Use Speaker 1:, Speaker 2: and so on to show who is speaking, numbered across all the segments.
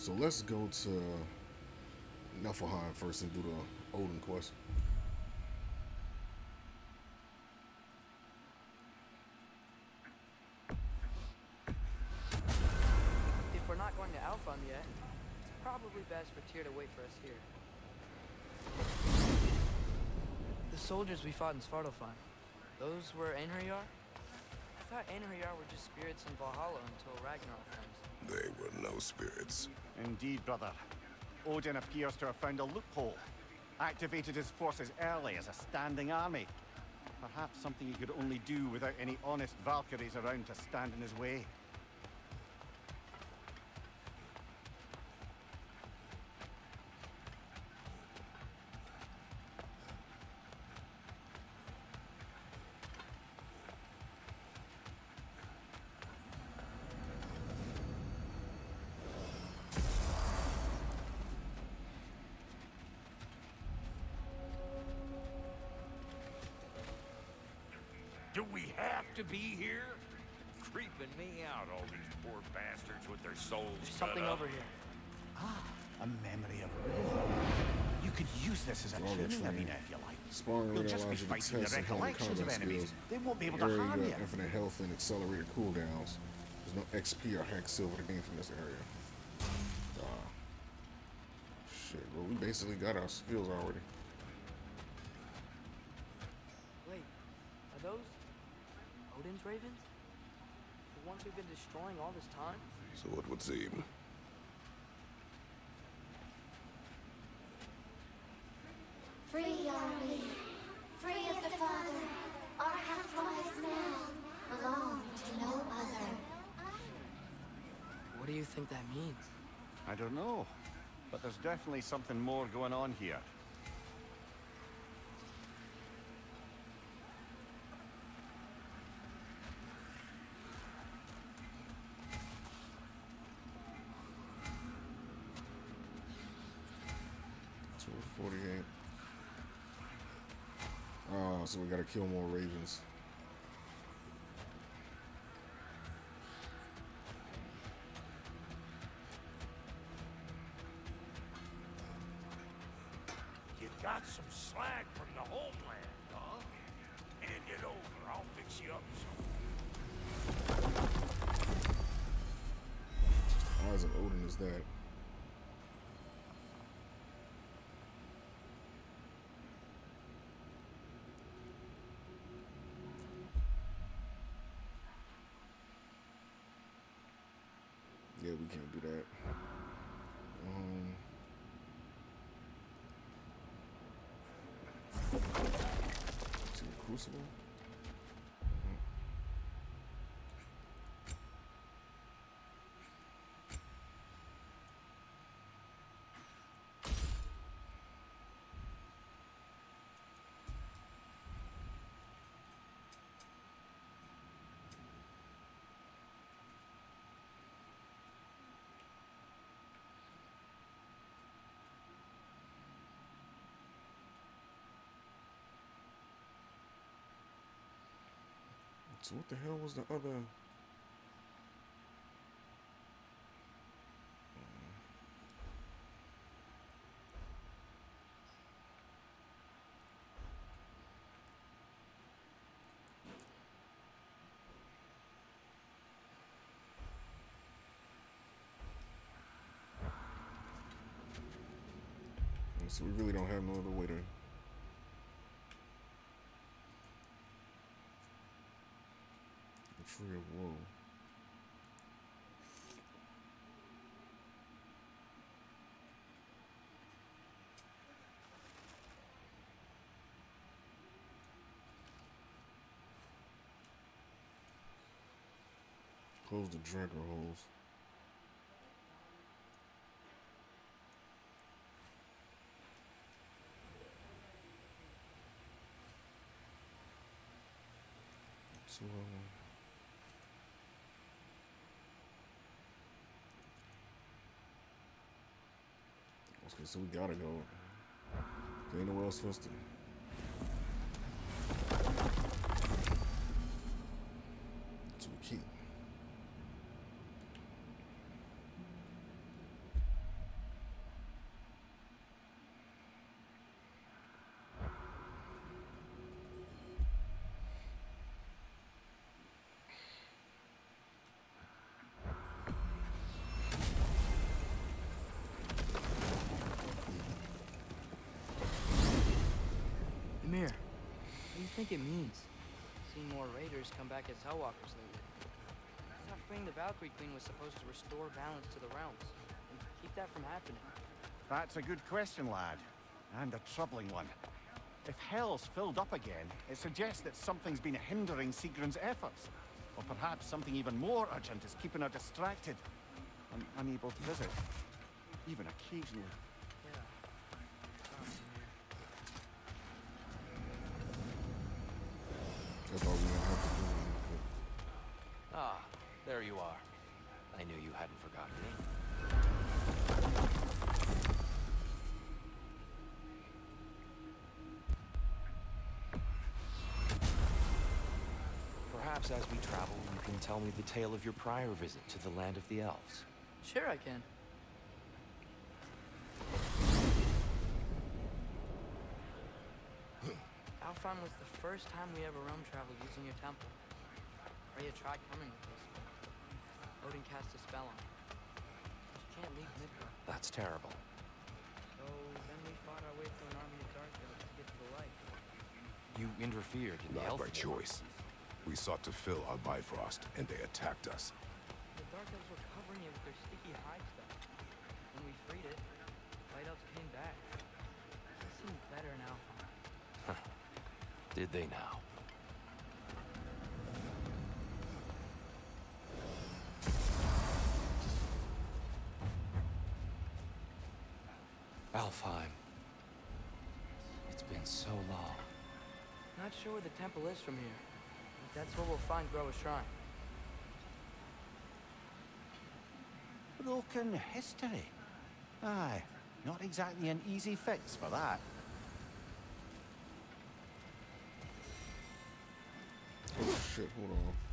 Speaker 1: So let's go to Niflheim first and do the Odin quest.
Speaker 2: If we're not going to Alfheim yet, it's probably best for Tyr to wait for us here. The soldiers we fought in Svartalfheim, those were Einherjar? I thought Einherjar were just spirits in Valhalla until Ragnarok comes.
Speaker 3: They were no spirits.
Speaker 4: Indeed, brother. Odin appears to have found a loophole. Activated his forces early as a standing army. Perhaps something he could only do without any honest Valkyries around to stand in his way. This as a
Speaker 1: All
Speaker 4: training
Speaker 1: training.
Speaker 4: arena if you like.
Speaker 1: Sparring
Speaker 4: You'll just be
Speaker 1: allows you to
Speaker 4: fighting the
Speaker 1: test and hone
Speaker 4: recollections of enemies.
Speaker 1: skills.
Speaker 4: They won't be able
Speaker 1: The
Speaker 4: to
Speaker 1: area
Speaker 4: harm
Speaker 1: you
Speaker 4: you.
Speaker 1: infinite health and accelerated cooldowns. There's no XP or hack silver to gain from this area. Ah. Shit, well, we basically got our skills already.
Speaker 2: Wait, are those Odin's ravens? The ones we've been destroying all this time?
Speaker 3: So it would seem.
Speaker 5: Free are we, free of the Father. Our half-lives now belong to no other.
Speaker 2: What do you think that means?
Speaker 4: I don't know. But there's definitely something more going on here.
Speaker 1: Two forty-eight. Oh, so we gotta kill more ravens.
Speaker 6: You got some slack from the homeland, huh? Hand it over. I'll fix you up some.
Speaker 1: Eyes of Odin is that? Yeah, we can't do that. Um, to the Crucible? So what the hell was the other? Hmm. So we really don't have no other way to of woe. Close the drinker holes. So, um, Okay, so we gotta go. There ain't nowhere else for us to. So we keep.
Speaker 2: Think it means? Seen more raiders come back as Hellwalkers lately. Thought freeing the Valkyrie Queen was supposed to restore balance to the realms and keep that from happening.
Speaker 4: That's a good question, lad. And a troubling one. If Hell's filled up again, it suggests that something's been hindering Sigrun's efforts. Or perhaps something even more urgent is keeping her distracted and unable to visit. Even occasionally.
Speaker 1: That's all we have to do.
Speaker 7: Ah, there you are. I knew you hadn't forgotten me. Perhaps as we travel, you can tell me the tale of your prior visit to the land of the elves.
Speaker 2: sure, I can. Alfheim was the first time we ever realm traveled using your temple. Freya tried coming with us, but Odin cast a spell on her. She can't leave Midgard.
Speaker 7: That's terrible.
Speaker 2: So then we fought our way through an army of dark elves to get to the light.
Speaker 7: You interfered in the
Speaker 3: Not by
Speaker 7: war.
Speaker 3: choice. We sought to fill our Bifrost, and they attacked us.
Speaker 7: Did they now? Alfheim. It's been so long.
Speaker 2: Not sure where the temple is from here. But that's where we'll find Groa's shrine.
Speaker 4: Broken history. Aye, not exactly an easy fix for that.
Speaker 1: Shit, hold on.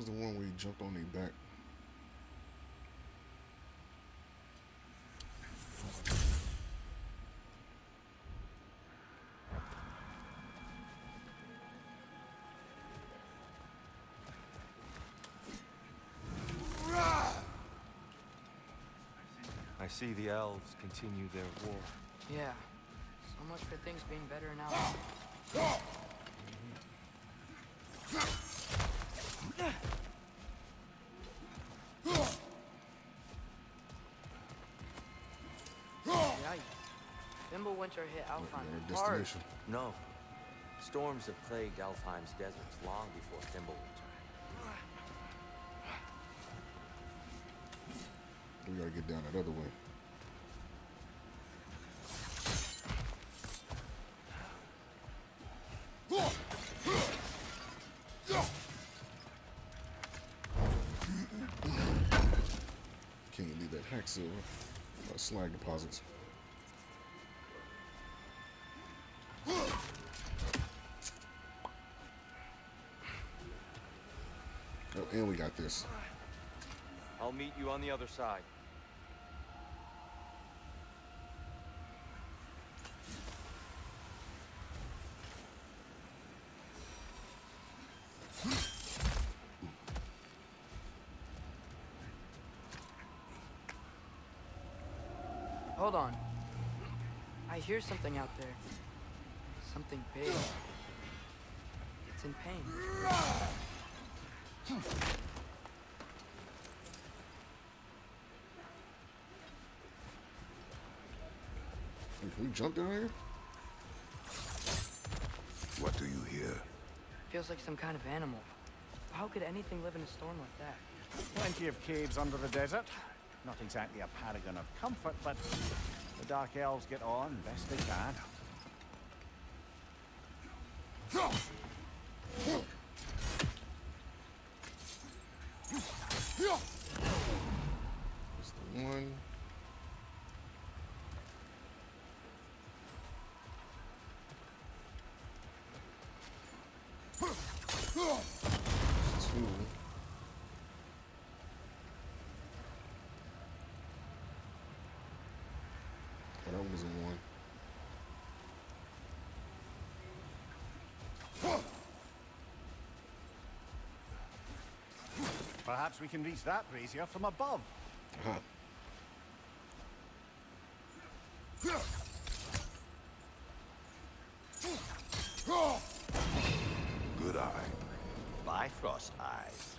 Speaker 1: Was the one where he jumped on their back?
Speaker 7: I see the elves continue their war.
Speaker 2: Yeah. So much for things being better now. winter hit Alfheim hard.
Speaker 7: No. Storms have plagued Alfheim's deserts long before Fimbulwinter.
Speaker 1: We gotta get down that other way. Can't leave that hacksaw. Uh, Slag deposits. Oh, and we got this.
Speaker 7: I'll meet you on the other side.
Speaker 2: Hold on. I hear something out there. Something big. It's in pain.
Speaker 1: Can we jump down here?
Speaker 3: What do you hear?
Speaker 2: Feels like some kind of animal. How could anything live in a storm like that?
Speaker 4: Plenty of caves under the desert. Not exactly a paragon of comfort, but the Dark Elves get on best they can.
Speaker 1: That's
Speaker 4: Perhaps we can reach that brazier from above.
Speaker 1: Aha.
Speaker 3: Good eye.
Speaker 4: Bifrost eyes.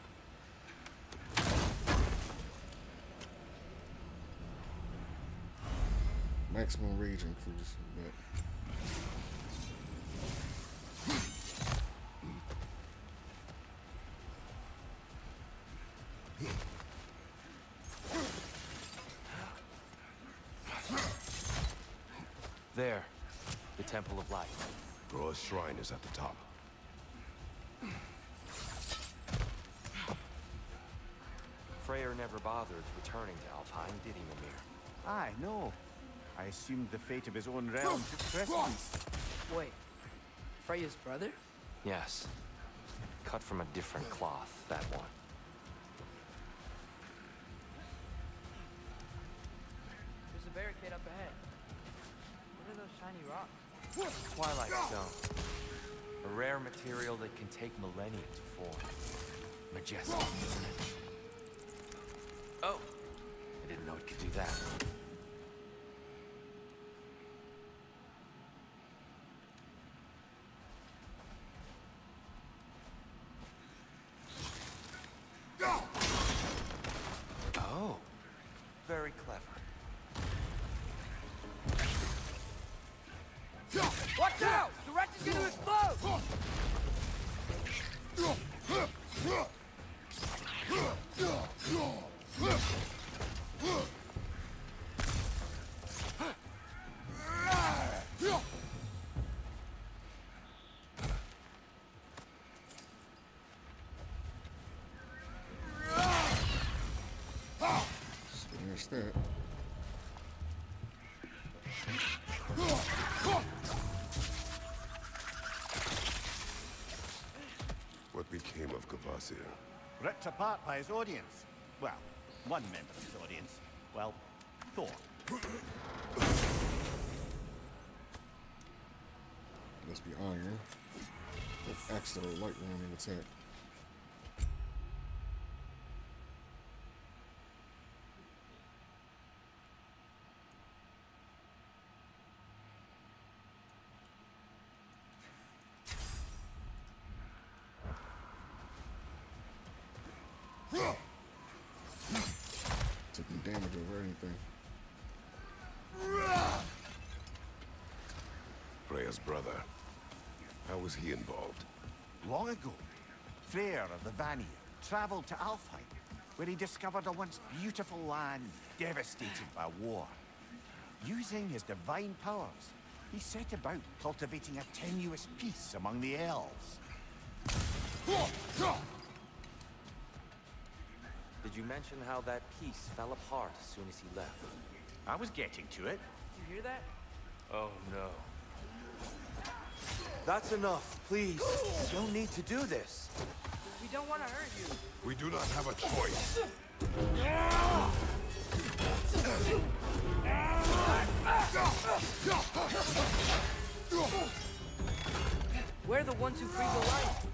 Speaker 1: Maximum rage increase. But
Speaker 7: Temple of Light.
Speaker 3: Groa's shrine is at the top.
Speaker 7: Freyr never bothered returning to Alfheim, did he, Mimir?
Speaker 4: Aye, no. I assumed the fate of his own realm oh, took precedence.
Speaker 2: Wait. Freya's brother?
Speaker 7: Yes. Cut from a different cloth, that one.
Speaker 2: There's a barricade up ahead. What are those shiny rocks?
Speaker 7: Twilight Stone. A rare material that can take millennia to form. Majestic, isn't it? Oh! I didn't know it could do that.
Speaker 1: There's that.
Speaker 3: What became of Kvasir?
Speaker 4: Ripped apart by his audience. Well, one member of his audience. Well, Thor.
Speaker 1: Must be iron. With axe that are light running attack. Taking damage over anything.
Speaker 3: Freya's brother. How was he involved?
Speaker 4: Long ago, Freyr of the Vanir traveled to Alfheim, where he discovered a once beautiful land devastated by war. Using his divine powers, He set about cultivating a tenuous peace among the elves.
Speaker 7: Did you mention how that peace fell apart as soon as he left?
Speaker 4: I was getting to it.
Speaker 2: You hear that?
Speaker 7: Oh no. That's enough, please. You don't need to do this.
Speaker 2: We don't want to hurt you.
Speaker 3: We do not have a choice.
Speaker 2: We're the ones who free the light.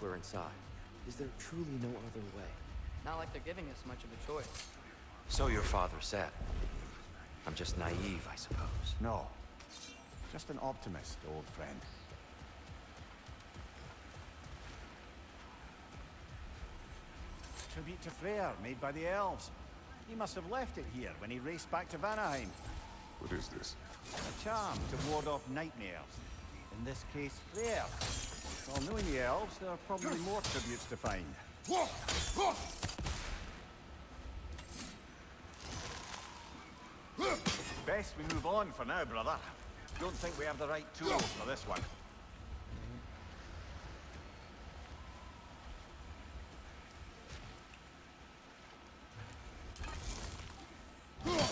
Speaker 7: We're inside. Is there truly no other way?
Speaker 2: Not like they're giving us much of a choice.
Speaker 7: So your father said. I'm just naive, I suppose.
Speaker 4: No. Just an optimist, old friend. Tribute to Freyr, made by the elves. He must have left it here when he raced back to Vanaheim.
Speaker 3: What is this?
Speaker 4: A charm to ward off nightmares. In this case, Freyr. Well, knowing the elves, there are probably more tributes to find. Best we move on for now, brother. Don't think we have the right tools for this one.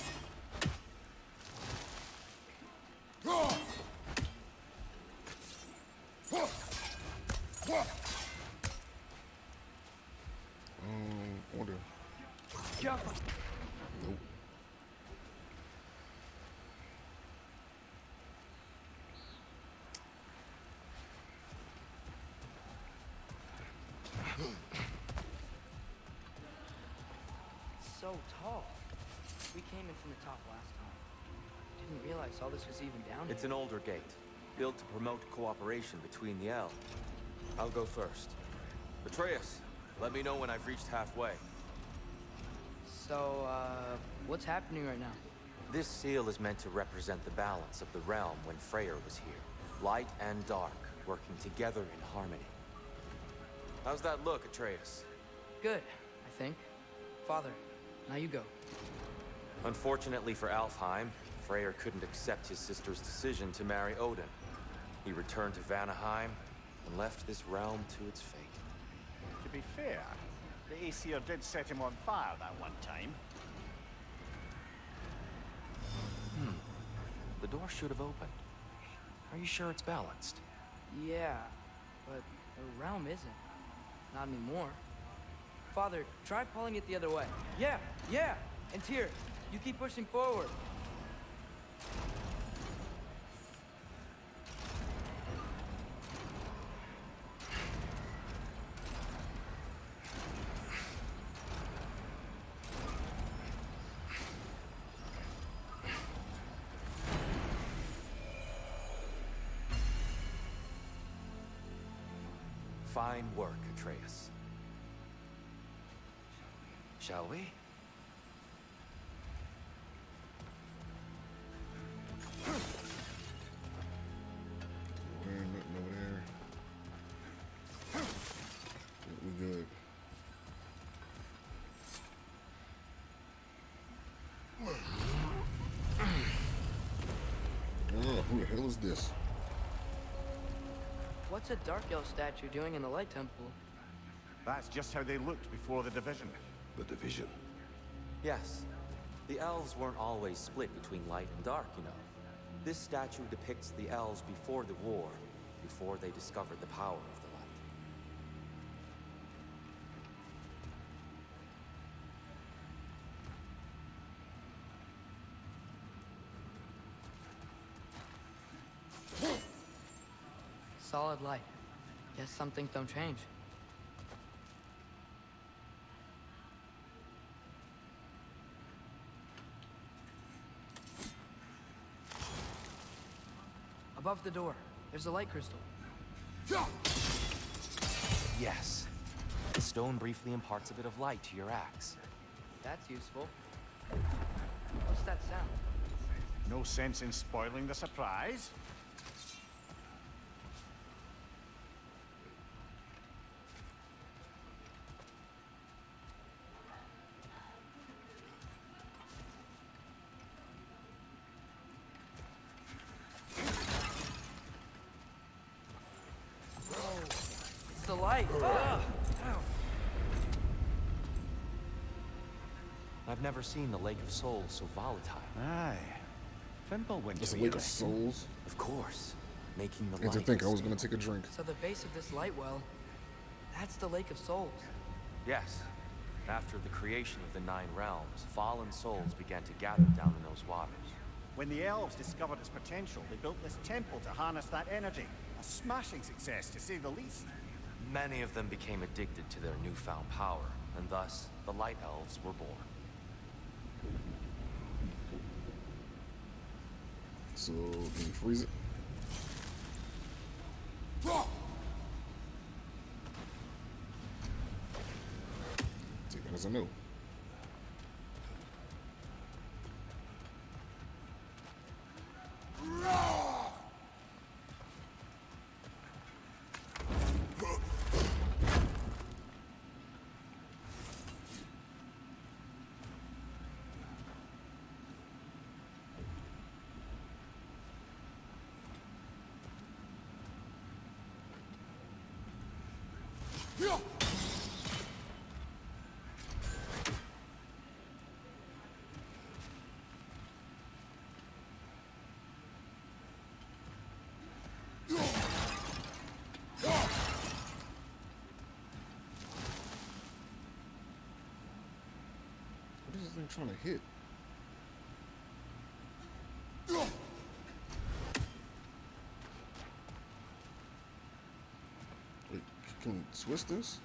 Speaker 2: So tall. We came in from the top last time. Didn't realize all this was even down here.
Speaker 7: It's an older gate, built to promote cooperation between the elves. I'll go first. Atreus, let me know when I've reached halfway.
Speaker 2: So, uh, what's happening right now?
Speaker 7: This seal is meant to represent the balance of the realm when Freyr was here. Light and dark, working together in harmony. How's that look, Atreus?
Speaker 2: Good, I think. Father, now you go.
Speaker 7: Unfortunately for Alfheim, Freyr couldn't accept his sister's decision to marry Odin. He returned to Vanaheim and left this realm to its fate.
Speaker 4: To be fair, the Aesir did set him on fire that one time. Hmm.
Speaker 7: The door should have opened. Are you sure it's balanced?
Speaker 2: Yeah, but the realm isn't. Not anymore. Father, try pulling it the other way. Yeah, yeah! And here, you keep pushing forward.
Speaker 7: Fine work, Atreus.
Speaker 1: Hell is this?
Speaker 2: What's a Dark Elf statue doing in the Light Temple?
Speaker 4: That's just how they looked before the division.
Speaker 3: The division.
Speaker 7: Yes. The elves weren't always split between light and dark, you know. This statue depicts the elves before the war, before they discovered the power of the light.
Speaker 2: Solid light. Guess some things don't change. Above the door, there's a light crystal.
Speaker 7: Yes. The stone briefly imparts a bit of light to your axe.
Speaker 2: That's useful. What's that sound?
Speaker 4: No sense in spoiling the surprise.
Speaker 2: It's the light. Ah! Ow.
Speaker 7: I've never seen the Lake of Souls so volatile.
Speaker 4: Aye. Fimbulwinter
Speaker 1: It's
Speaker 4: to
Speaker 1: a lake
Speaker 4: it.
Speaker 1: of souls.
Speaker 7: Of course. Making the
Speaker 1: And to
Speaker 7: light
Speaker 1: think I was gonna take a drink.
Speaker 2: So the base of this light well, that's the Lake of Souls.
Speaker 7: Yes. After the creation of the Nine Realms, fallen souls began to gather down in those waters.
Speaker 4: When the elves discovered its potential, they built this temple to harness that energy. A smashing success, to say the least.
Speaker 7: Many of them became addicted to their newfound power, and thus the Light Elves were born.
Speaker 1: So can you freeze it? Take that as a no. What is this thing trying to hit? Wait, can we twist this?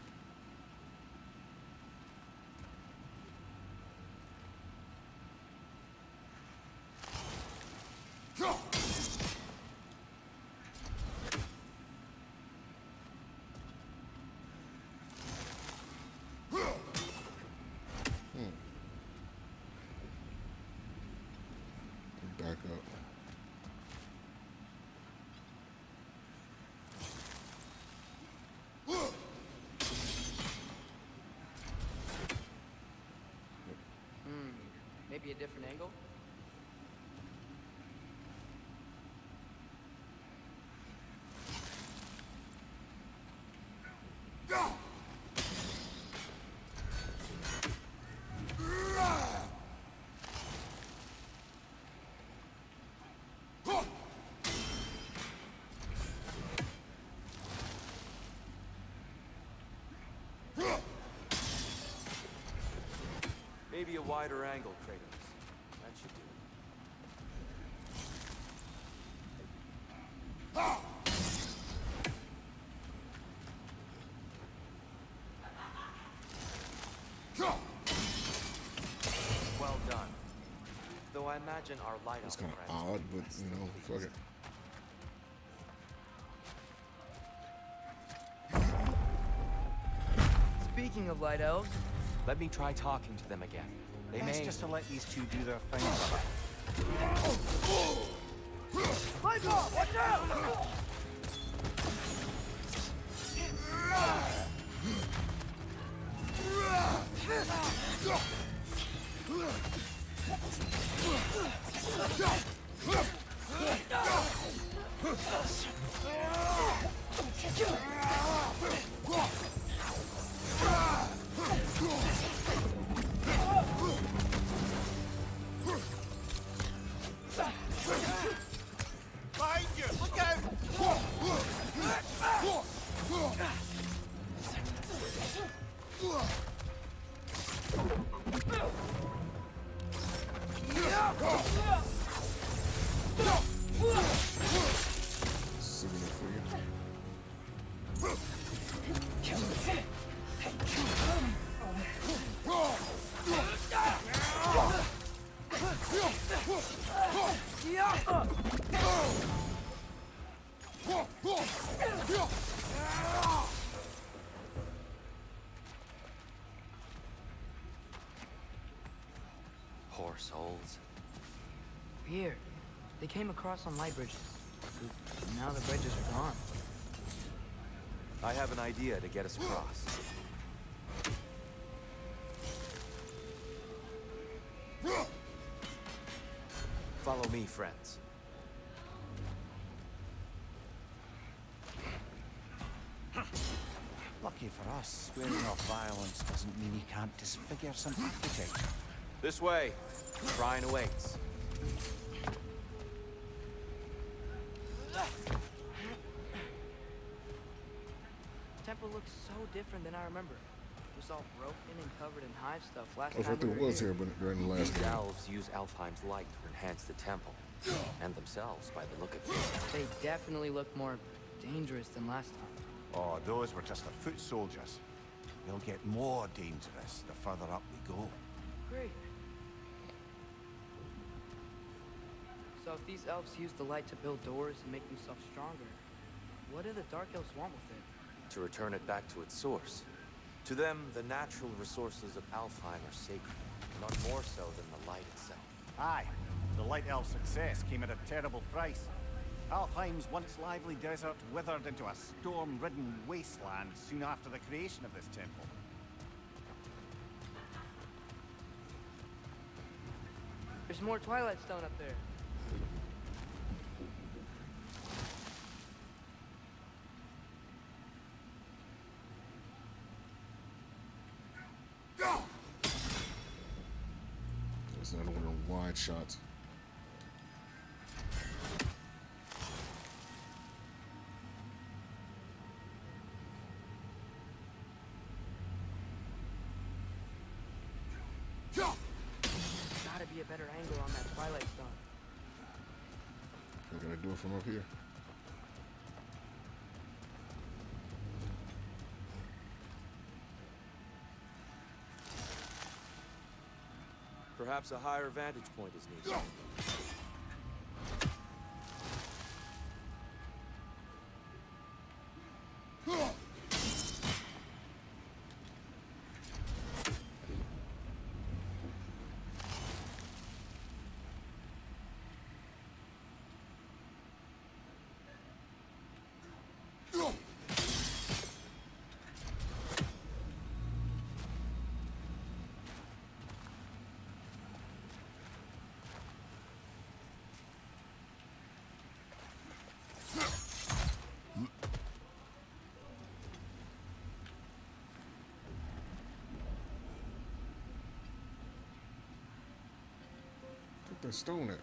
Speaker 1: Back up.
Speaker 2: Maybe a different angle?
Speaker 7: Maybe a wider angle, Kratos. That should do it. Well done. Though I imagine our light
Speaker 1: It's kind of odd, but you know, fuck it.
Speaker 2: Speaking of light elves,
Speaker 7: Let me try talking to them again. They
Speaker 4: Best
Speaker 7: may
Speaker 4: just to let these two do their thing.
Speaker 2: Light off! Watch out! Go! Came across on light bridges. Now the bridges are gone.
Speaker 7: I have an idea to get us across. Follow me, friends.
Speaker 4: Lucky for us, swearing off violence doesn't mean you can't disfigure some architecture.
Speaker 7: This way. Shrine awaits.
Speaker 2: Looks so different than I remember. It was all broken and covered in hive stuff last
Speaker 1: I
Speaker 2: time
Speaker 1: thought
Speaker 2: we
Speaker 1: there
Speaker 2: were
Speaker 1: was here, but during the last
Speaker 7: These
Speaker 1: game.
Speaker 7: elves use Alfheim's light to enhance the temple. And themselves, by the look of it.
Speaker 2: They definitely look more dangerous than last time.
Speaker 4: Oh, those were just the foot soldiers. They'll get more dangerous the further up we go.
Speaker 2: Great. So if these elves use the light to build doors and make themselves stronger, what do the Dark Elves want with it?
Speaker 7: To return it back to its source. To them, the natural resources of Alfheim are sacred. None more so than the light itself.
Speaker 4: Aye, the Light Elf success came at a terrible price. Alfheim's once lively desert withered into a storm-ridden wasteland soon after the creation of this temple.
Speaker 2: There's more Twilight Stone up there.
Speaker 1: It's another one of them wide shots.
Speaker 2: Gotta be a better angle on that Twilight Stone.
Speaker 1: Can I do it from up here?
Speaker 7: Perhaps a higher vantage point is needed.
Speaker 1: Took that stone at.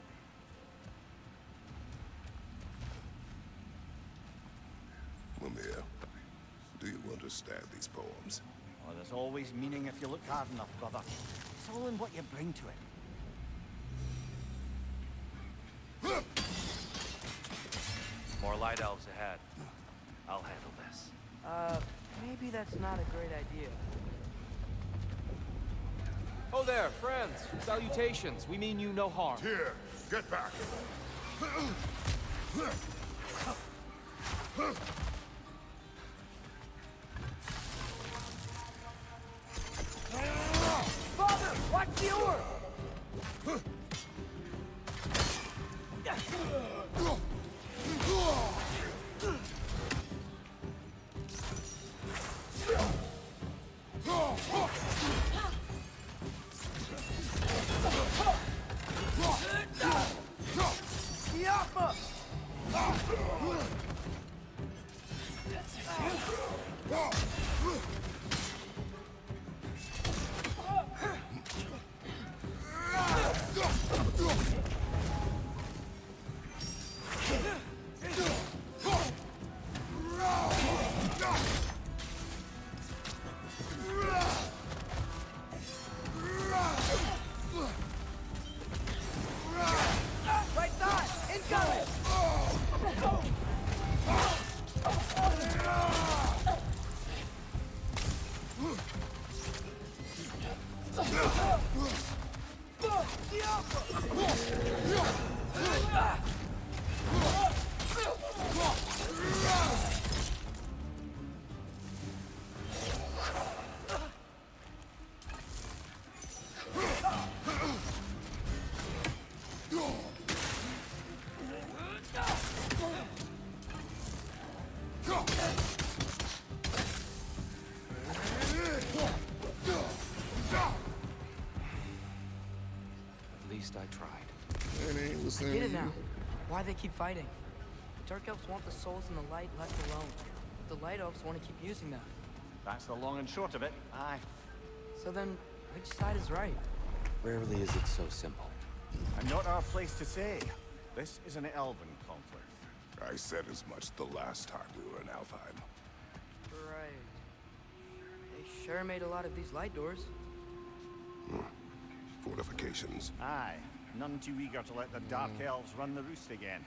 Speaker 3: Mimir, do you understand these poems?
Speaker 4: Oh, there's always meaning if you look hard enough, brother. It's all in what you bring to it.
Speaker 8: More light elves ahead. I'll handle this.
Speaker 2: Uh, maybe that's not a great idea.
Speaker 9: Oh there, friends. Salutations. We mean you no harm.
Speaker 3: Here, get back!
Speaker 7: Least I tried.
Speaker 1: It ain't listening.
Speaker 2: Get it now. Why they keep fighting? The Dark Elves want the souls in the light left alone. The Light Elves want to keep using them.
Speaker 4: That's the long and short of it. Aye.
Speaker 2: So then, which side is right?
Speaker 10: Rarely is it so simple.
Speaker 4: And not our place to say. This is an elven conflict.
Speaker 3: I said as much the last time we were in Alfheim.
Speaker 2: Right. They sure made a lot of these light doors. Hmm.
Speaker 3: Fortifications.
Speaker 4: Aye. None too eager to let the Dark hmm. Elves run the roost again.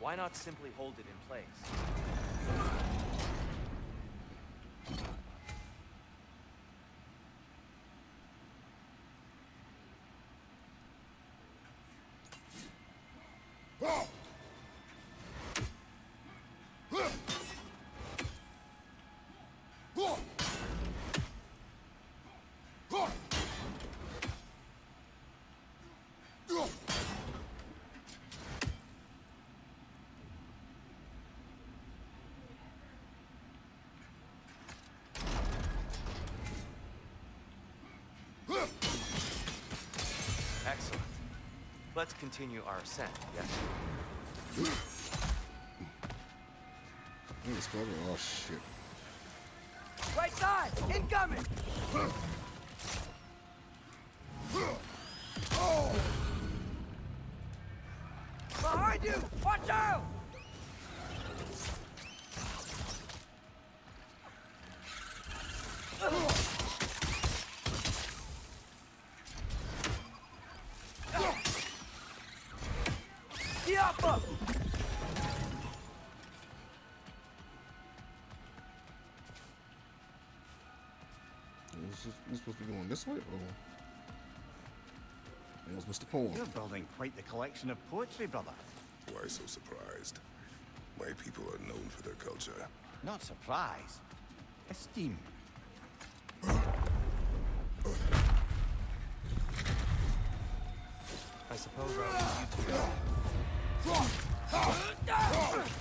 Speaker 7: Why not simply hold it in place? Let's continue our ascent, yes?
Speaker 1: Oh shit.
Speaker 2: Right side! Incoming!
Speaker 1: this way? Or... It Mr. Poem.
Speaker 4: You're building quite the collection of poetry, brother.
Speaker 3: Why so surprised? My people are known for their culture.
Speaker 4: Not surprise. Esteem.
Speaker 7: I suppose I'll leave you to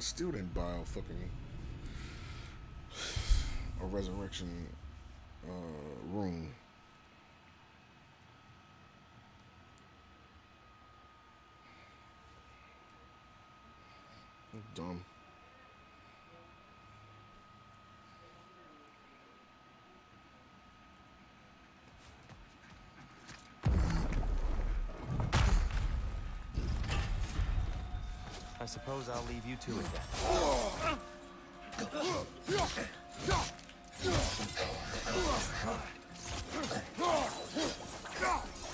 Speaker 1: I still didn't buy a fucking a resurrection uh, room. Dumb.
Speaker 7: I suppose I'll leave you to it then.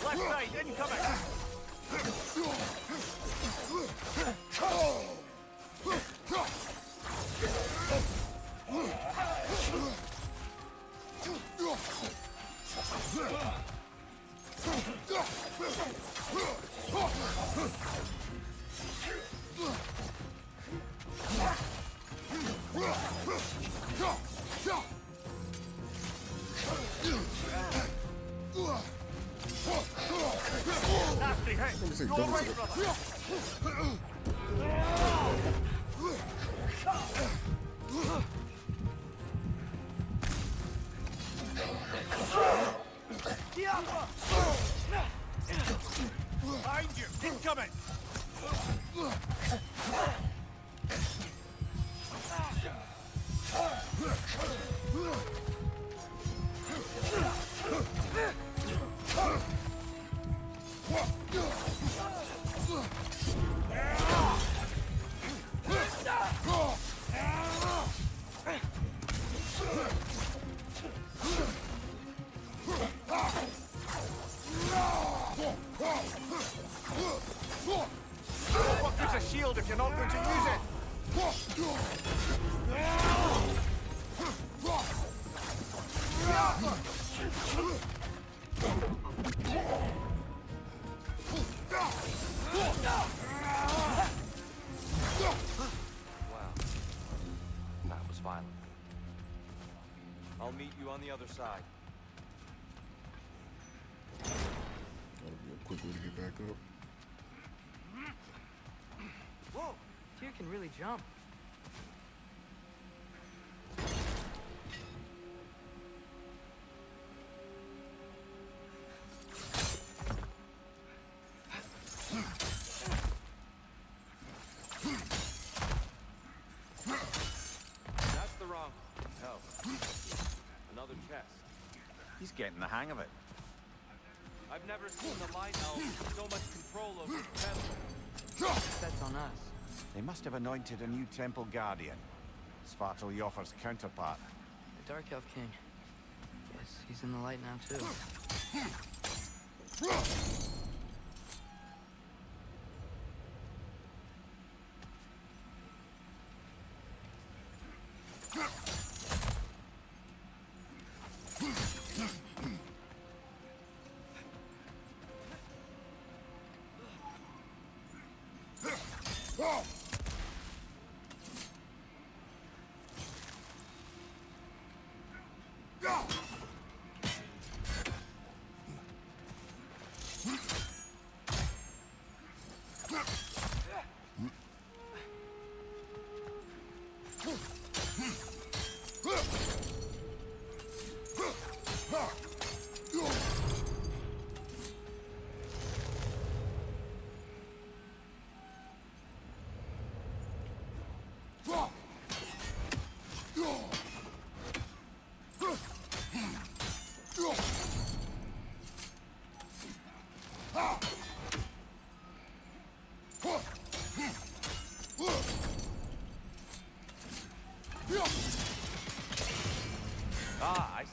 Speaker 4: Left side, incoming! Nasty hit!
Speaker 1: say
Speaker 4: Go
Speaker 1: double
Speaker 4: right,
Speaker 1: to way to get back up.
Speaker 2: Whoa! Tyr can really jump.
Speaker 10: That's the wrong. Oh. Another chest.
Speaker 4: He's getting the hang of it.
Speaker 10: I've never seen the light elves with so much control over the temple.
Speaker 2: That's on us.
Speaker 4: They must have anointed a new temple guardian. Svartaljofurr's counterpart.
Speaker 2: The Dark Elf King. Yes, he's in the light now, too.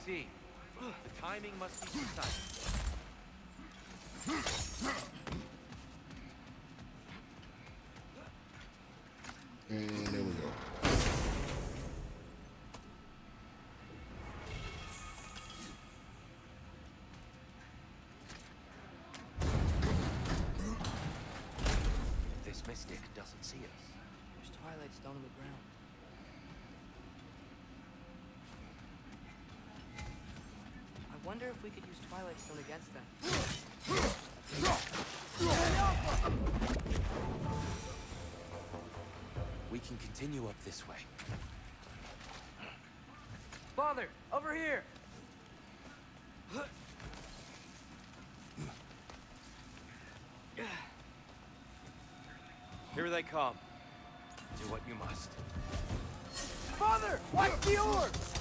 Speaker 7: See. The timing must be precise.
Speaker 1: And there we go.
Speaker 7: This mystic doesn't see us.
Speaker 2: There's Twilight Stone on the ground. I wonder if we could use Twilight Stone against them.
Speaker 7: We can continue up this way.
Speaker 2: Father, over here!
Speaker 7: Here they come. Do what you must.
Speaker 2: Father, watch the orb!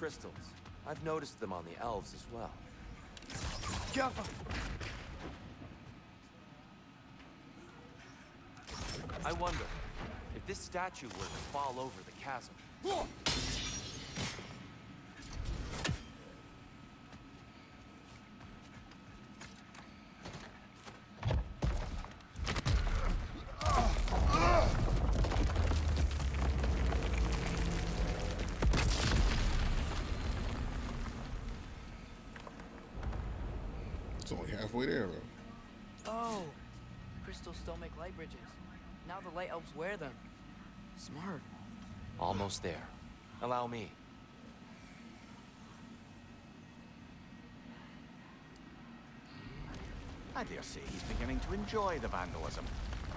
Speaker 10: Crystals. I've noticed them on the elves as well.
Speaker 2: Jaffa!
Speaker 10: I wonder, if this statue were to fall over the chasm,
Speaker 2: light bridges. Now the light elves wear them. Smart.
Speaker 7: Almost there. Allow me.
Speaker 4: I dare say he's beginning to enjoy the vandalism.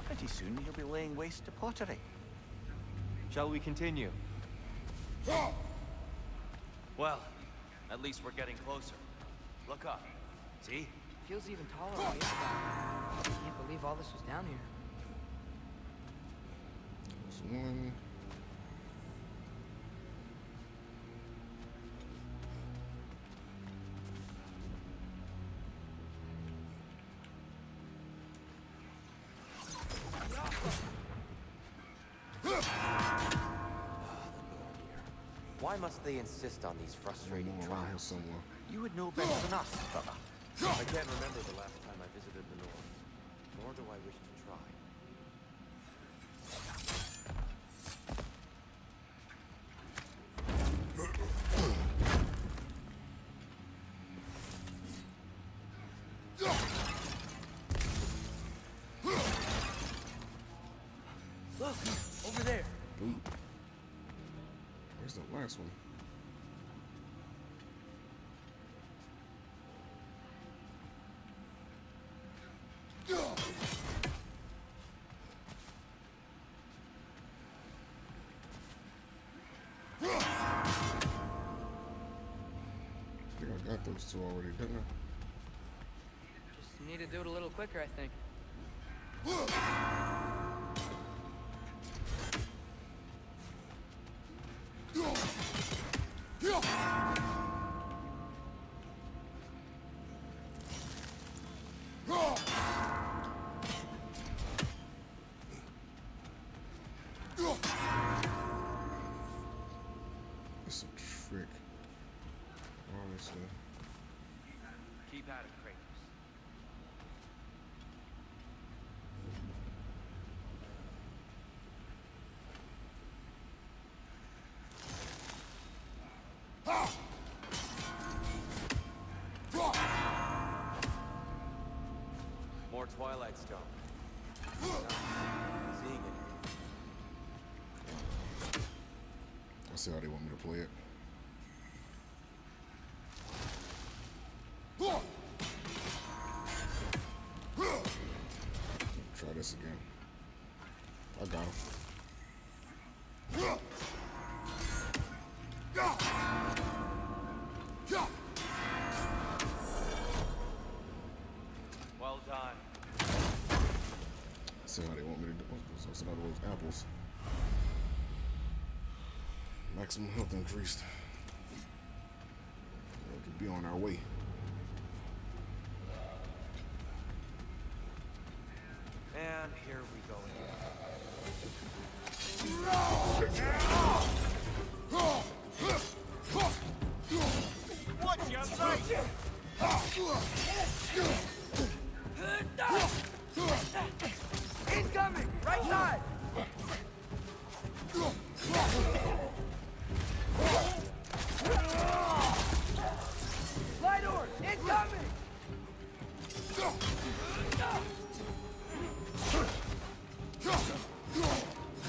Speaker 4: Pretty soon he'll be laying waste to pottery.
Speaker 11: Shall we continue?
Speaker 12: Well, at least we're getting closer. Look up. See?
Speaker 2: Feels even taller on the inside. I can't believe all this was down here.
Speaker 1: There's one.
Speaker 7: Why must they insist on these frustrating
Speaker 1: more around here
Speaker 7: trials?
Speaker 1: somewhere.
Speaker 7: You would know better than us, fella. I can't remember the last
Speaker 1: Where's the last one? I think I got those two already, didn't I?
Speaker 2: Just need to do it a little quicker, I think.
Speaker 12: Thank you.
Speaker 7: More Twilight Stone. Seeing it.
Speaker 1: I see how they want me to play it. Another. Maximum health increased. We could be on our way.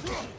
Speaker 2: Ugh!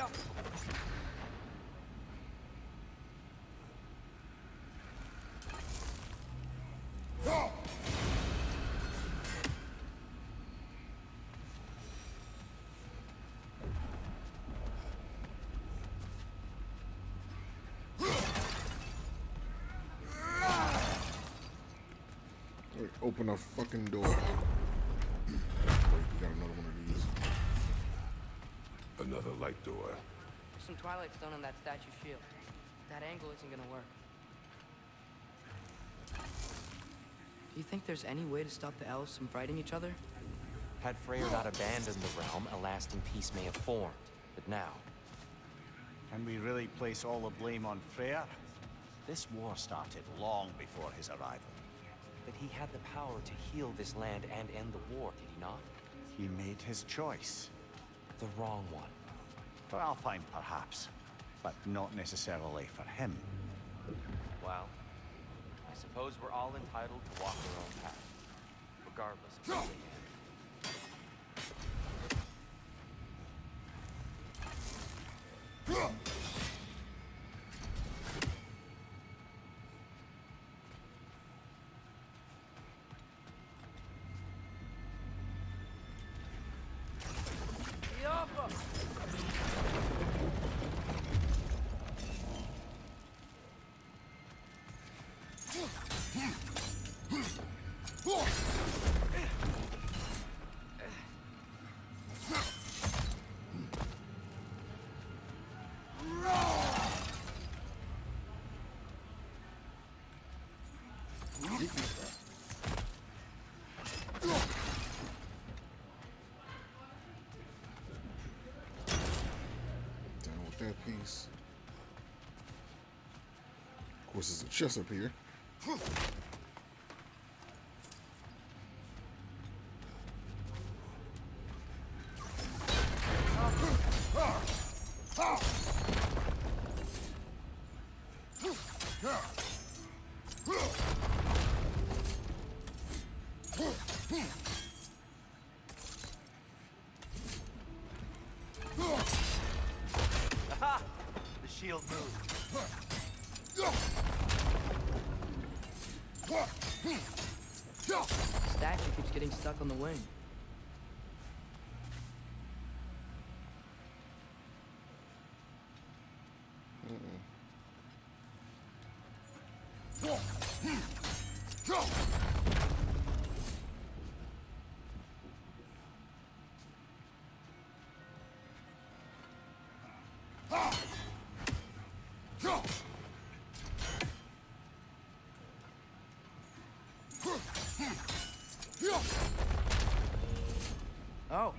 Speaker 2: Jump!
Speaker 1: Open a fucking door. Wait, we got another one of these.
Speaker 3: Another light door.
Speaker 2: There's some Twilight Stone on that statue shield. That angle isn't gonna work. Do you think there's any way to stop the elves from fighting each other?
Speaker 7: Had Freyr not abandoned the realm, a lasting peace may have formed. But now,
Speaker 4: Can we really place all the blame on Freyr? This war started long before his arrival.
Speaker 7: but he had the power to heal this land and end the war, did he not?
Speaker 4: He made his choice.
Speaker 7: The wrong one.
Speaker 4: For Alfheim, perhaps, but not necessarily for him.
Speaker 7: Well, I suppose we're all entitled to walk our own path, regardless of where we end.
Speaker 1: That piece. Of course, there's a chest up here.
Speaker 2: Oh,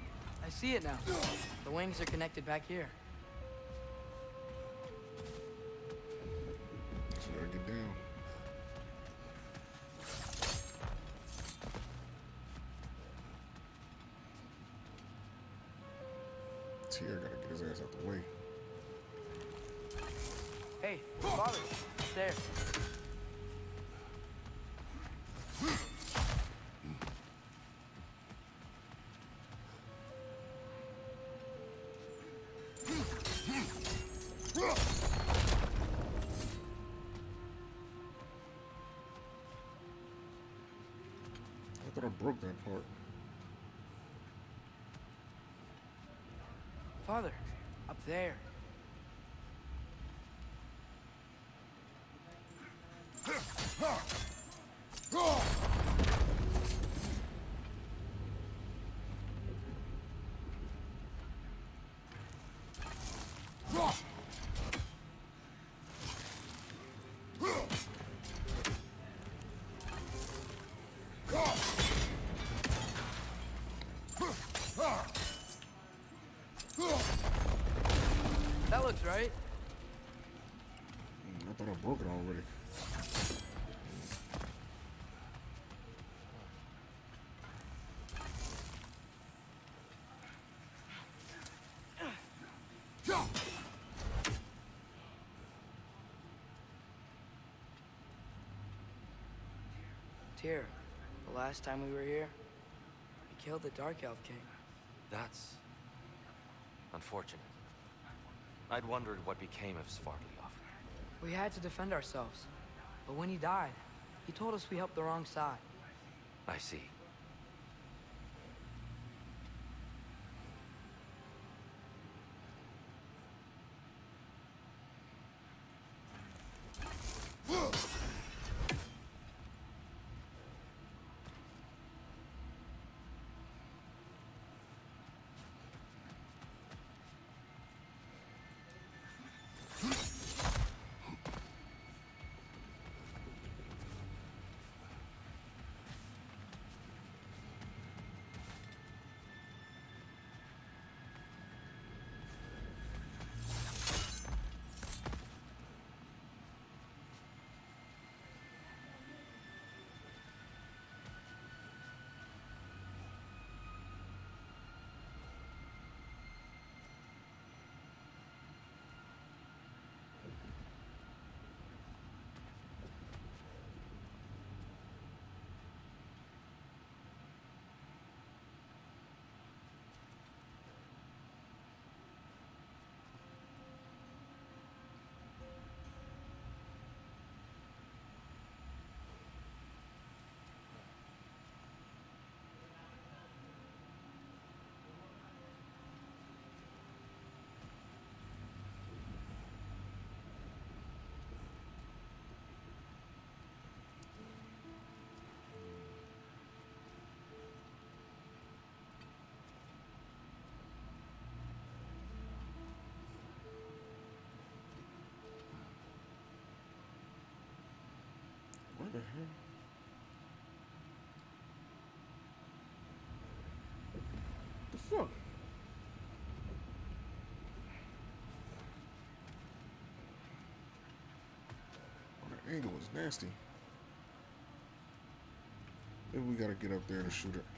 Speaker 2: I see it now. The wings are connected back here.
Speaker 1: Tyr gotta get his ass out the way.
Speaker 2: Hey, father, up there.
Speaker 1: I thought I broke that part.
Speaker 2: Father, up there. That right.
Speaker 1: Mm, I thought I broke it already.
Speaker 2: here. The last time we were here, we killed the Dark Elf King.
Speaker 7: That's... unfortunate. I'd wondered what became of Svartaljofurr.
Speaker 2: We had to defend ourselves. But when he died, he told us we helped the wrong side.
Speaker 7: I see.
Speaker 1: What the? The fuck? Oh, that angle is nasty. Maybe we gotta get up there to shoot it.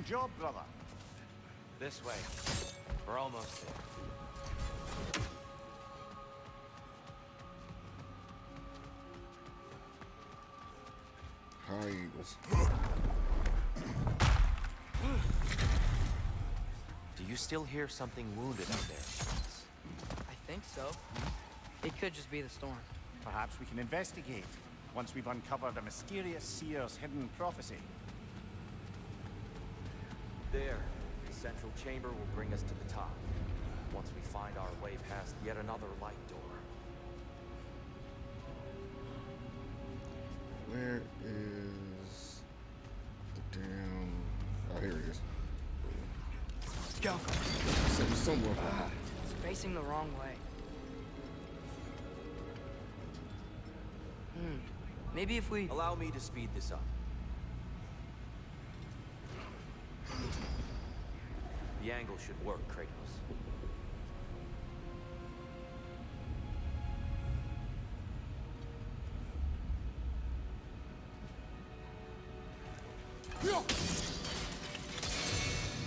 Speaker 4: Fine job, brother.
Speaker 7: This way. We're almost there.
Speaker 1: High Eagles.
Speaker 7: Do you still hear something wounded out there?
Speaker 2: I think so. It could just be the storm.
Speaker 4: Perhaps we can investigate once we've uncovered a mysterious seer's hidden prophecy.
Speaker 10: There, the central chamber will bring us to the top. Once we find our way past yet another light door.
Speaker 1: Where is the damn? Oh, here it is.
Speaker 2: Go.
Speaker 1: Some- Somewhere.
Speaker 2: It's facing the wrong way. Hmm. Maybe if we...
Speaker 10: Allow me to speed this up. The angle should work, Kratos.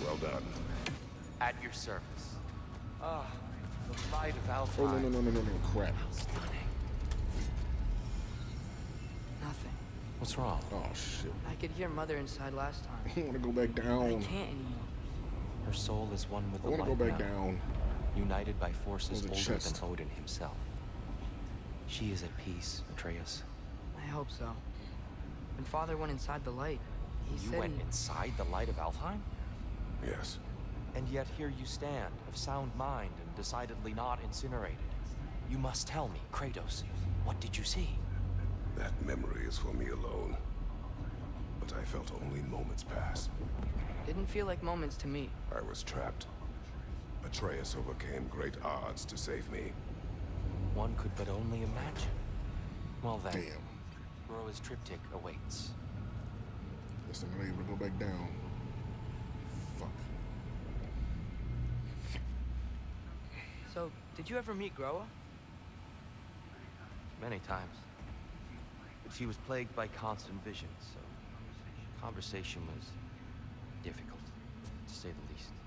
Speaker 3: Well done.
Speaker 7: At your service. Ah, the light of Alpha.
Speaker 1: Oh no no no no no no! Crap!
Speaker 7: Stunning.
Speaker 2: Nothing.
Speaker 7: What's wrong?
Speaker 1: Oh shit!
Speaker 2: I could hear Mother inside last time.
Speaker 1: I want to go back down.
Speaker 2: I can't anymore.
Speaker 7: Her soul is one with
Speaker 1: I
Speaker 7: the
Speaker 1: want to
Speaker 7: light
Speaker 1: go back
Speaker 7: now,
Speaker 1: down.
Speaker 7: united by forces older
Speaker 1: chest.
Speaker 7: than Odin himself. She is at peace, Atreus.
Speaker 2: I hope so. When Father went inside the light, he
Speaker 7: You
Speaker 2: said
Speaker 7: went
Speaker 2: he...
Speaker 7: inside the light of Alfheim?
Speaker 3: Yes.
Speaker 7: And yet here you stand, of sound mind and decidedly not incinerated. You must tell me, Kratos, what did you see?
Speaker 3: That memory is for me alone. But I felt only moments pass.
Speaker 2: Didn't feel like moments to me.
Speaker 3: I was trapped. Atreus overcame great odds to save me.
Speaker 7: One could but only imagine. Well then,
Speaker 1: Damn.
Speaker 7: Groa's triptych awaits.
Speaker 1: Guess I'm not able to go back down. Fuck.
Speaker 2: So, did you ever meet Groa?
Speaker 7: Many times. But she was plagued by constant visions, so conversation was difficult, to say the least.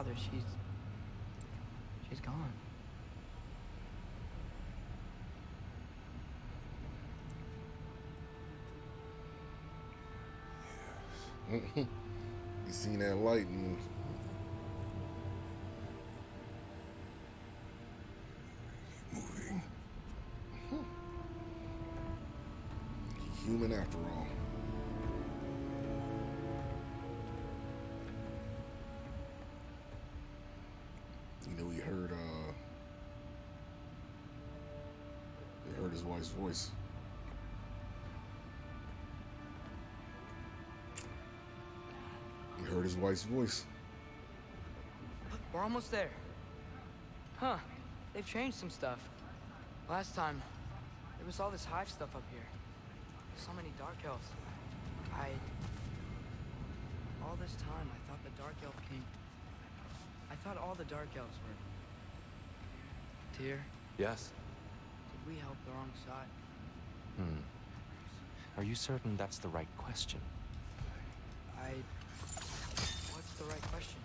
Speaker 2: Father, she's. She's gone. Yes.
Speaker 1: you seen that light his wife's voice. He heard his wife's voice.
Speaker 2: We're almost there. Huh. They've changed some stuff. Last time, there was all this hive stuff up here. So many dark elves. I... All this time, I thought the dark elf king... I thought all the dark elves were... Tyr,
Speaker 10: Yes?
Speaker 2: Did we help the wrong side?
Speaker 7: Hmm. Are you certain that's the right question?
Speaker 2: I... What's the right question?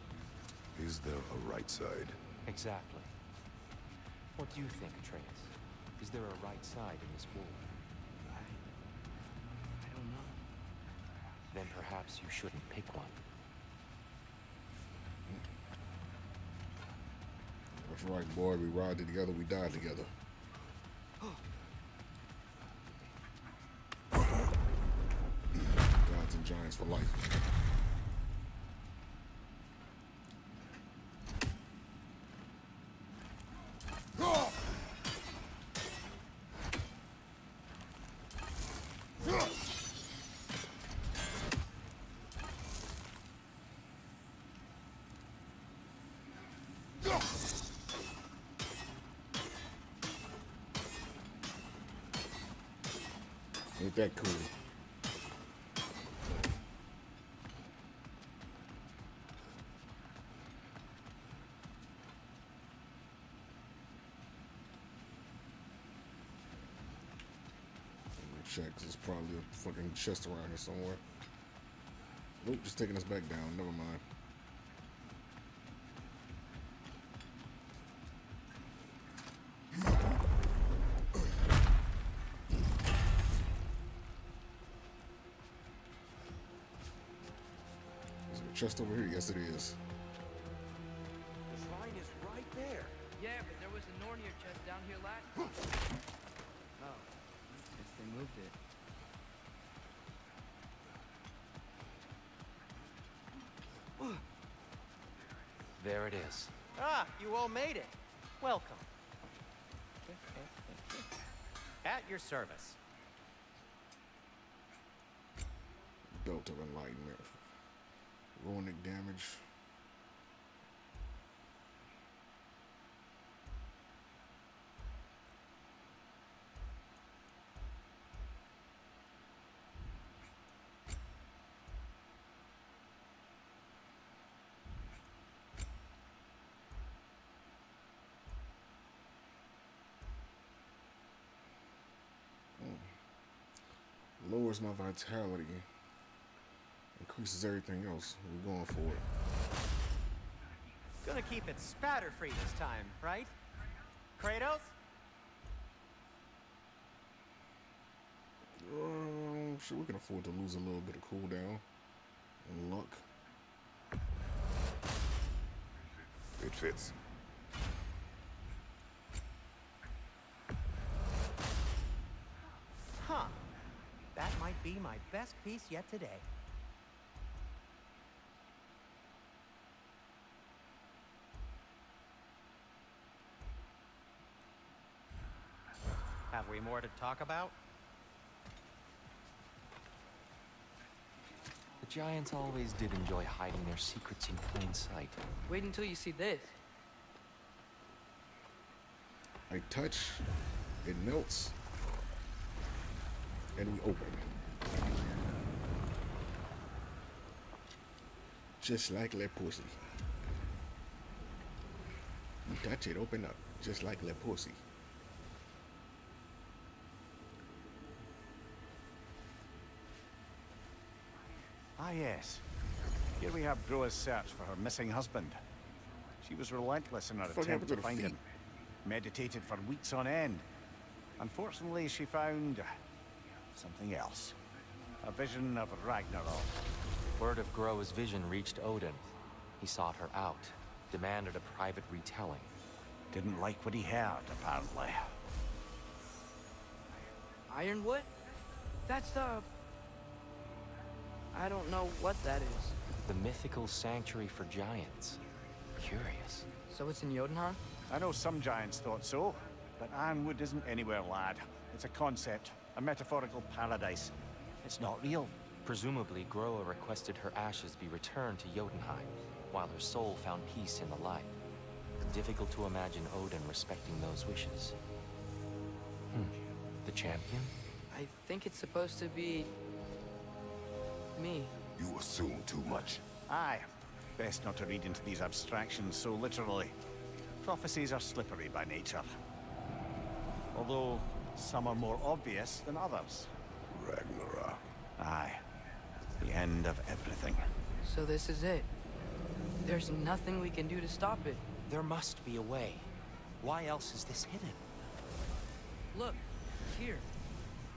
Speaker 3: Is there a right side?
Speaker 7: Exactly. What do you think, Atreus? Is there a right side in this war?
Speaker 2: I... I don't know.
Speaker 7: Then perhaps you shouldn't pick one.
Speaker 1: That's right, boy. We ride together, we die together. Ain't that cool? Check, there's probably a fucking chest around here somewhere. Nope, just taking us back down. Never mind. Chest over here? Yes, it is.
Speaker 13: The shrine is right there.
Speaker 2: Yeah, but there was a Nornir chest down here last time. oh, guess they moved it.
Speaker 7: There it is.
Speaker 14: Ah, you all made it. Welcome. At your service.
Speaker 1: Belt of Enlightenment. Runic damage. Hmm. Lowers my vitality. Increases everything else. We're going for it.
Speaker 14: Gonna keep it spatter free this time, right? Kratos?
Speaker 1: Um, sure, we can afford to lose a little bit of cooldown and luck.
Speaker 3: It fits.
Speaker 14: Huh. That might be my best piece yet today. More to talk about?
Speaker 7: The Giants always did enjoy hiding their secrets in plain sight.
Speaker 2: Wait until you see this.
Speaker 1: I touch, it melts, and we open. Just like Le Pussy. You touch it, open up, just like Le
Speaker 4: yes. Here we have Groa's search for her missing husband. She was relentless in her
Speaker 1: Fuck
Speaker 4: attempt to
Speaker 1: to
Speaker 4: find
Speaker 1: feet?
Speaker 4: him. Meditated for weeks on end. Unfortunately, she found... Uh, something else. A vision of Ragnarok.
Speaker 7: Word of Groa's vision reached Odin. He sought her out, demanded a private retelling.
Speaker 4: Didn't like what he heard, apparently.
Speaker 2: Ironwood? That's the... I don't know what that is.
Speaker 7: The mythical sanctuary for giants. Curious.
Speaker 2: So it's in Jotunheim?
Speaker 4: I know some giants thought so, but Ironwood isn't anywhere, lad. It's a concept, a metaphorical paradise. It's not real.
Speaker 7: Presumably, Groa requested her ashes be returned to Jotunheim, while her soul found peace in the light. Difficult to imagine Odin respecting those wishes. Hmm. The champion?
Speaker 2: I think it's supposed to be... me.
Speaker 3: You assume too much.
Speaker 4: Aye. Best not to read into these abstractions so literally. Prophecies are slippery by nature. Although, some are more obvious than others.
Speaker 3: Ragnarok.
Speaker 4: Aye. The end of everything.
Speaker 2: So this is it. There's nothing we can do to stop it.
Speaker 7: There must be a way. Why else is this hidden?
Speaker 2: Look, here.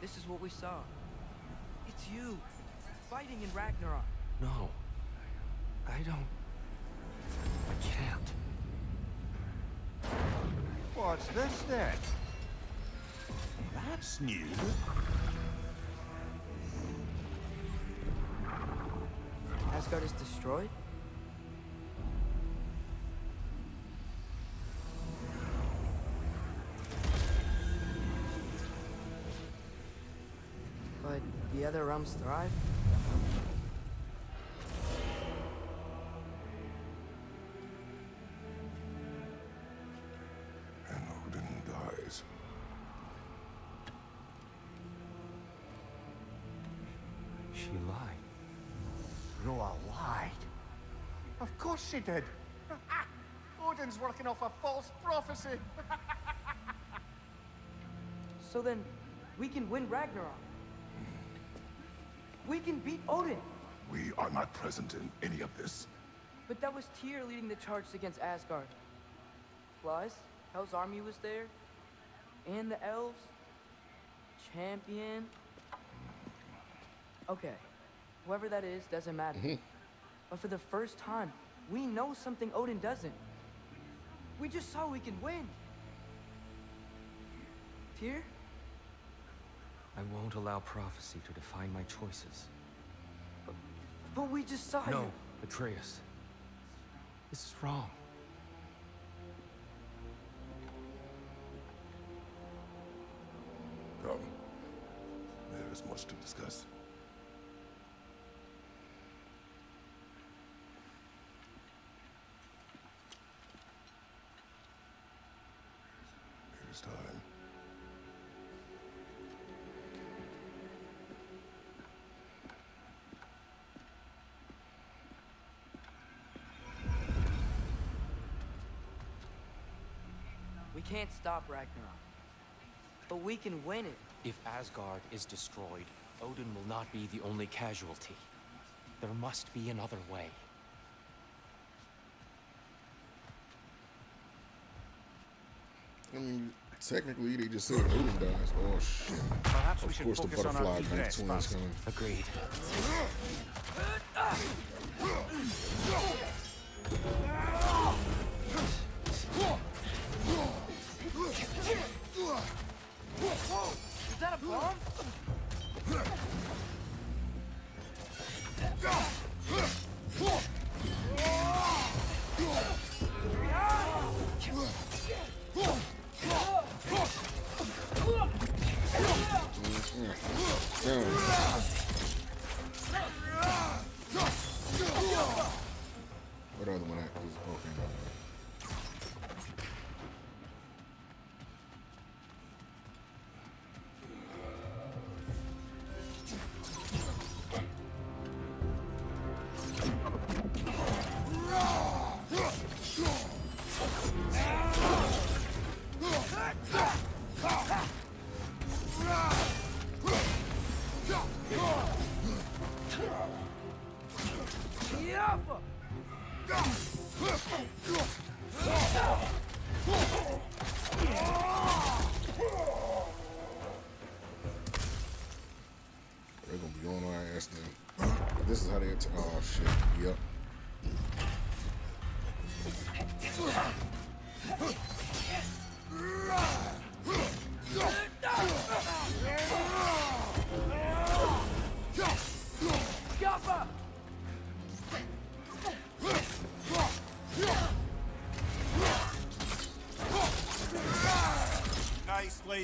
Speaker 2: This is what we saw. It's you, fighting in Ragnarok.
Speaker 7: No. I don't... I can't.
Speaker 4: What's this then? That's new.
Speaker 2: Asgard is destroyed? But the other realms thrive?
Speaker 4: Course she did. Odin's working off a false prophecy.
Speaker 2: So then, we can win Ragnarok. We can beat Odin.
Speaker 3: We are not present in any of this.
Speaker 2: But that was Tyr leading the charge against Asgard. Plus, Hell's army was there. And the elves. Champion. Okay. Whoever that is doesn't matter. Mm-hmm. But for the first time, we know something Odin doesn't. We just saw we can win. Tyr?
Speaker 7: I won't allow prophecy to define my choices.
Speaker 2: But we just saw
Speaker 7: No,
Speaker 2: you.
Speaker 7: Atreus. This is wrong.
Speaker 2: Can't stop Ragnarok. But we can win it.
Speaker 7: If Asgard is destroyed, Odin will not be the only casualty. There must be another way.
Speaker 1: I mean, technically, they just said Odin dies. Oh, shit.
Speaker 4: Perhaps
Speaker 1: Of
Speaker 4: should
Speaker 1: course, the
Speaker 4: focus on
Speaker 1: butterfly bank
Speaker 4: egress
Speaker 1: twins coming.
Speaker 7: Agreed.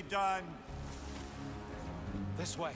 Speaker 4: done.
Speaker 2: This way.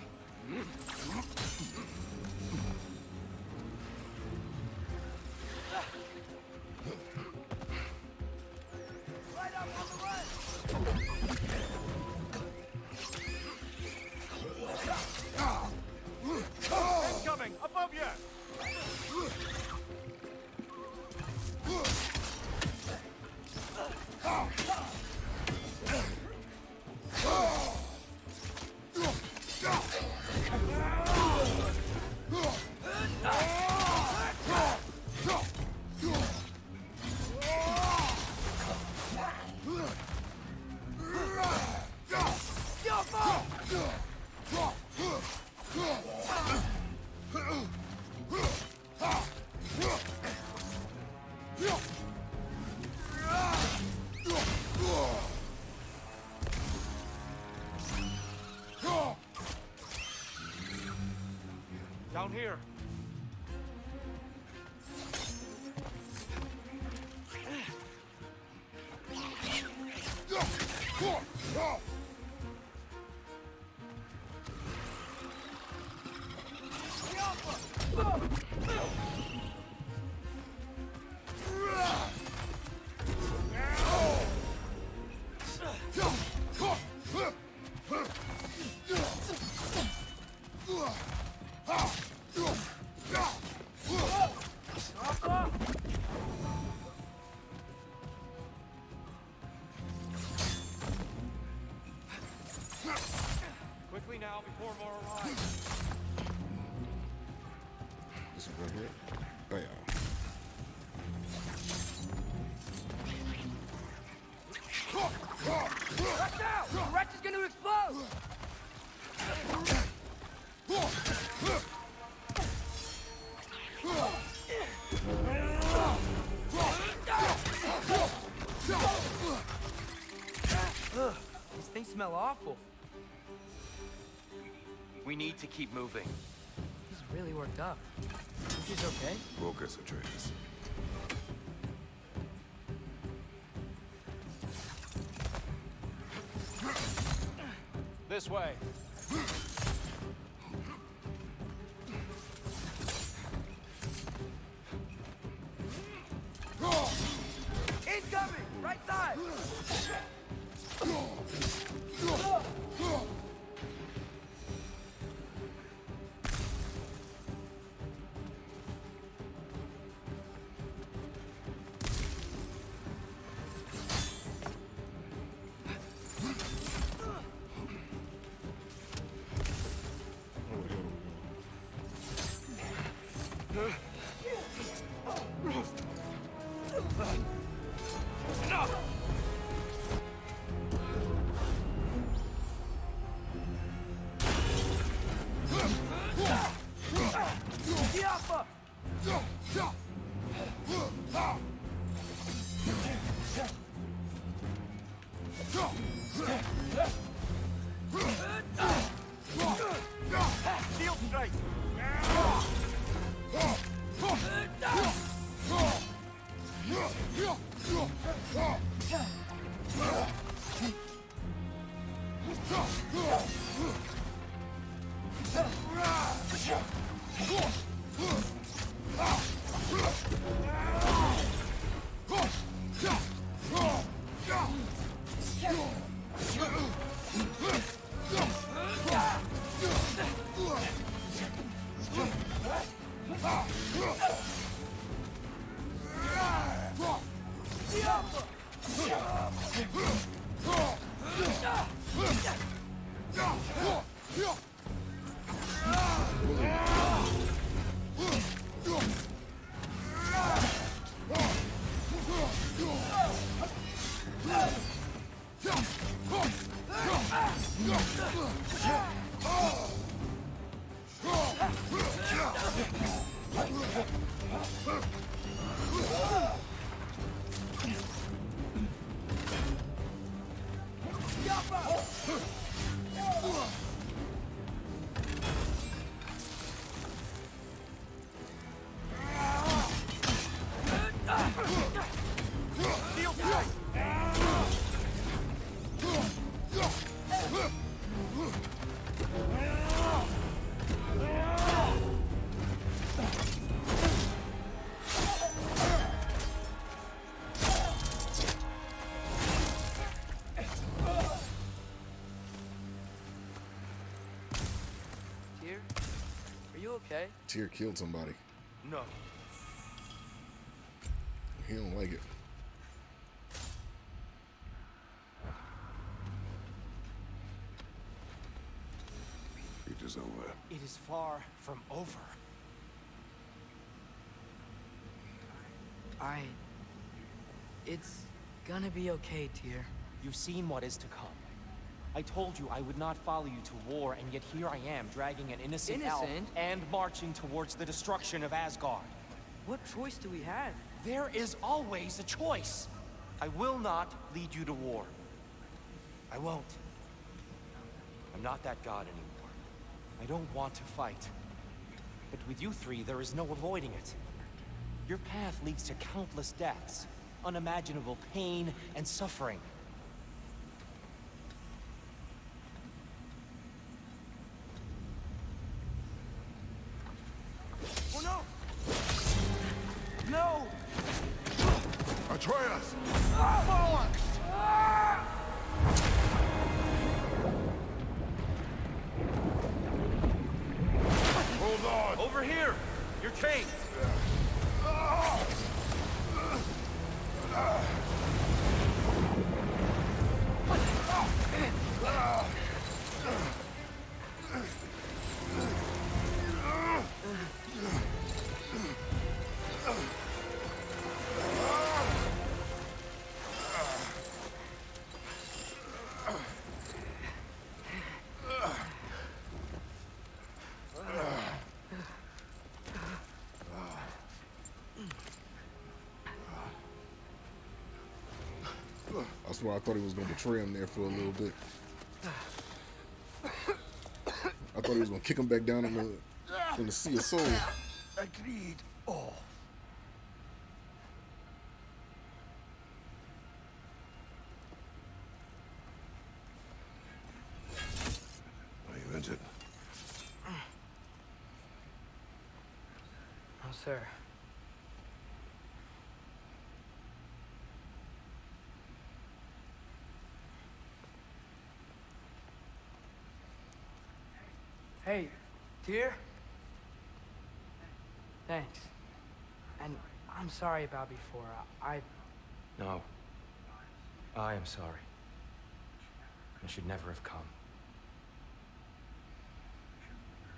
Speaker 2: need to keep moving.
Speaker 15: He's really worked up. Think he's okay?
Speaker 3: Focus, Atreus.
Speaker 2: This way.
Speaker 6: Enough!
Speaker 2: Tyr
Speaker 1: killed somebody.
Speaker 6: No.
Speaker 1: He don't like it.
Speaker 3: It is over.
Speaker 14: It is far from over.
Speaker 2: I... It's gonna be okay, Tyr.
Speaker 7: You've seen what is to come. I told you I would not follow you to war, and yet here I am, dragging an innocent, elf and marching towards the destruction of Asgard.
Speaker 2: What choice do we have?
Speaker 7: There is always a choice. I will not lead you to war. I won't. I'm not that god anymore. I don't want to fight. But with you three, there is no avoiding it. Your path leads to countless deaths, unimaginable pain and suffering.
Speaker 1: That's why I thought he was gonna betray him there for a little bit. I thought he was gonna kick him back down in the in the sea of souls.
Speaker 6: Agreed. Oh.
Speaker 3: Are you injured?
Speaker 2: Oh, sir. Hey, Tyr? Thanks. And I'm sorry about before. I...
Speaker 7: No. I am sorry. I should never have come.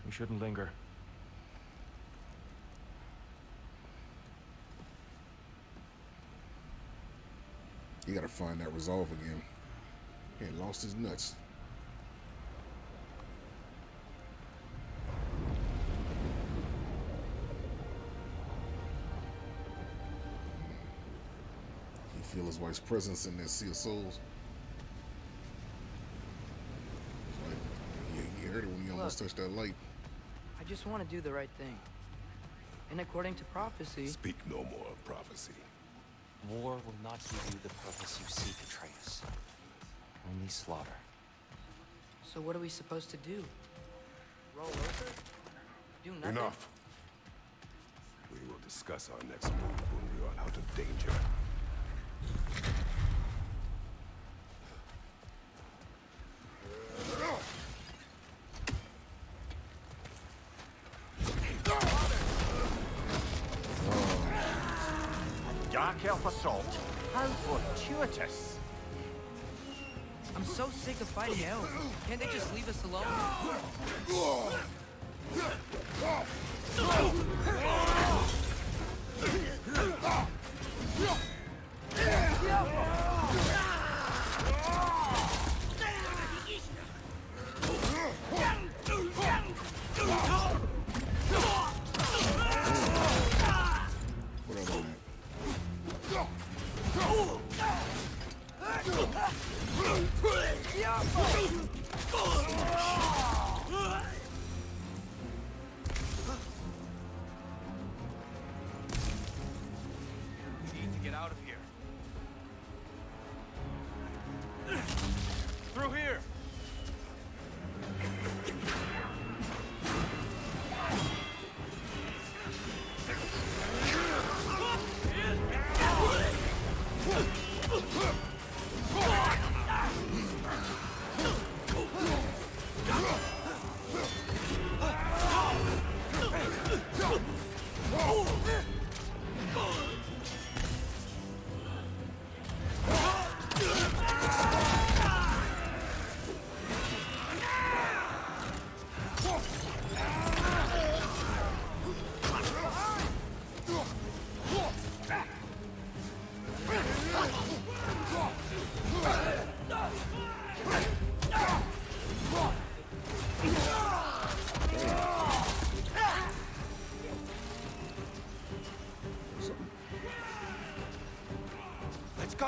Speaker 7: We shouldn't linger.
Speaker 1: You gotta find that resolve again. He had lost his nuts. His wife's presence in that sea of souls. Like, he, he heard it when he almost touched that light.
Speaker 2: I just want to do the right thing. And according to prophecy...
Speaker 3: Speak no more of prophecy.
Speaker 7: War will not give you the purpose you seek, Atreus. Only slaughter.
Speaker 2: So what are we supposed to do? Roll over? Do nothing?
Speaker 3: Enough. We will discuss our next move when we are out of danger.
Speaker 4: Fortuitous.
Speaker 2: I'm so sick of fighting elves. Can't they just leave us alone?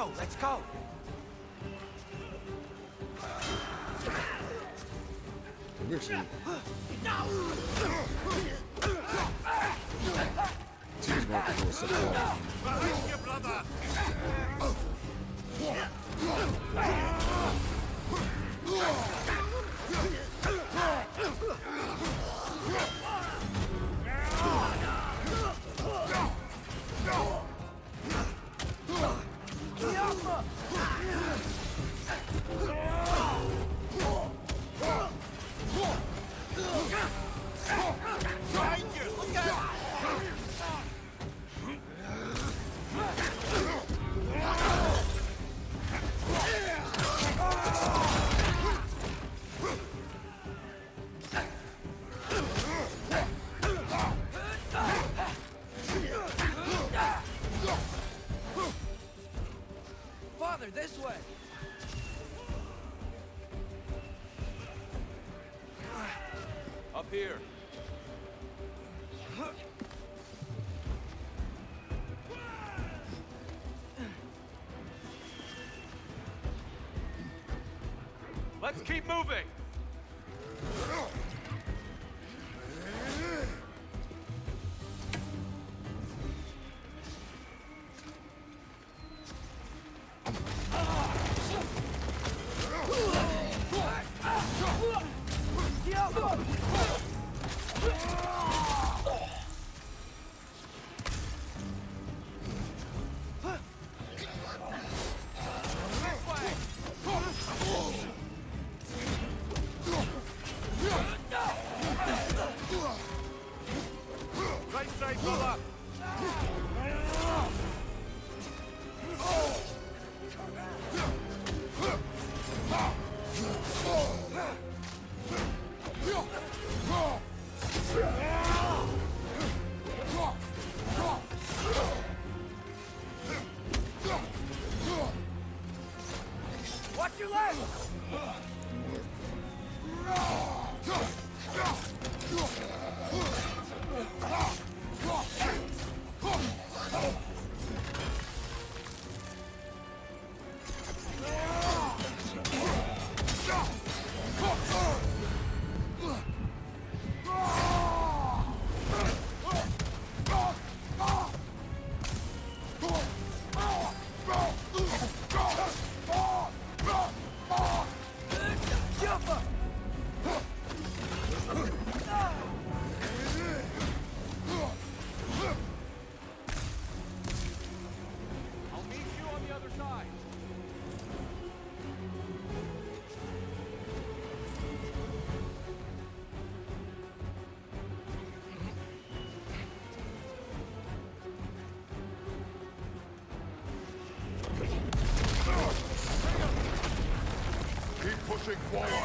Speaker 10: Go, let's go!
Speaker 1: Conviction. T's going to do a support.
Speaker 13: Let's keep moving!
Speaker 3: Pushing forward!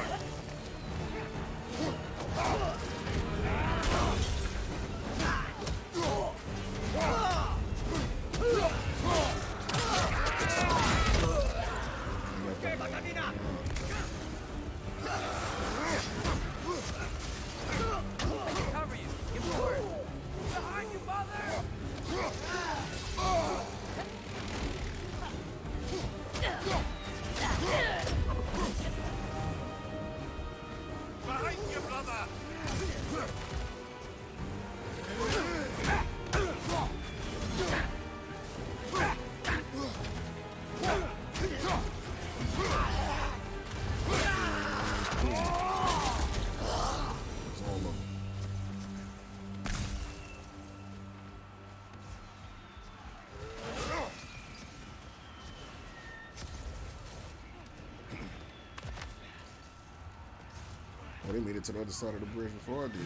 Speaker 1: Made it to the other side of the bridge before I did.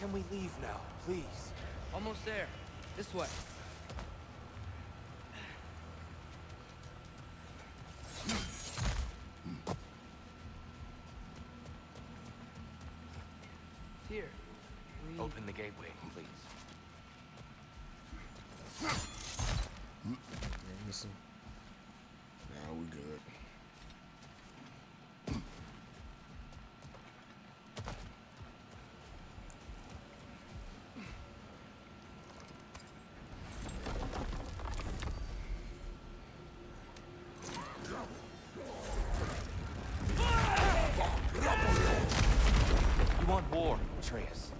Speaker 13: Can we leave now, please?
Speaker 2: Almost there. This way. Here. We...
Speaker 7: Open the gateway, war, Atreus.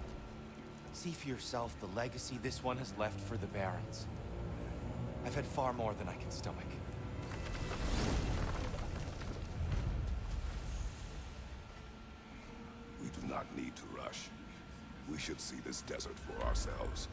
Speaker 7: See for yourself the legacy this one has left for the Barons. I've had far more than I can stomach.
Speaker 3: We do not need to rush. We should see this desert for ourselves.